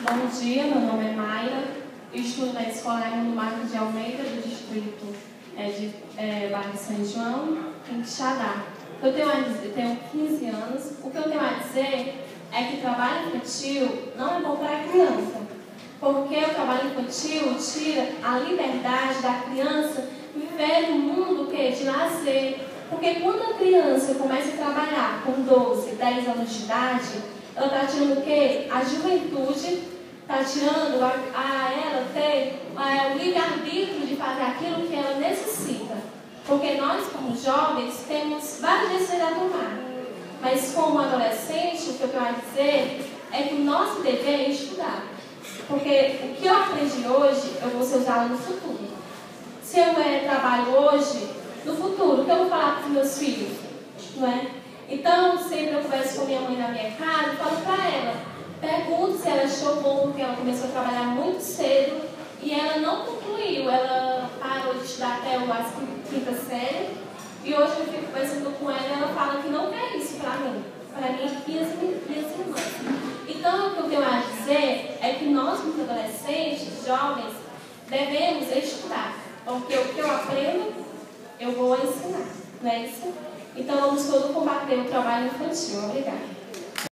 Bom dia, meu nome é Mayra, estudo na Escola Raimundo Marcos de Almeida, do distrito é, de é, Bairro São João, em Quixadá. Eu tenho, eu tenho 15 anos. O que eu tenho a dizer é que trabalho infantil não é bom para a criança, porque o trabalho infantil tira a liberdade da criança viver um mundo que, de lazer. Porque quando a criança começa a trabalhar com 12, 10 anos de idade, ela está tirando o quê? A juventude, está tirando a, a ela ter a, o livre-arbítrio de fazer aquilo que ela necessita. Porque nós, como jovens, temos várias decisões a tomar. Mas como adolescente, o que eu quero dizer é que o nosso dever é estudar. Porque o que eu aprendi hoje, eu vou ser usado no futuro. Se eu é, trabalho hoje, no futuro, o que eu vou falar para os meus filhos? Não é? Então, sempre eu converso com minha mãe na minha casa e falo para ela. Pergunto se ela achou bom, porque ela começou a trabalhar muito cedo e ela não concluiu. Ela parou de estudar até a quinta série. E hoje eu fico conversando com ela e ela fala que não quer isso para mim. Para mim e as minhas irmãs. Então, o que eu tenho a dizer é que nós, como adolescentes, jovens, devemos estudar. Porque o que eu aprendo, eu vou ensinar. Não é isso? Então vamos todos combater o trabalho infantil. Obrigada.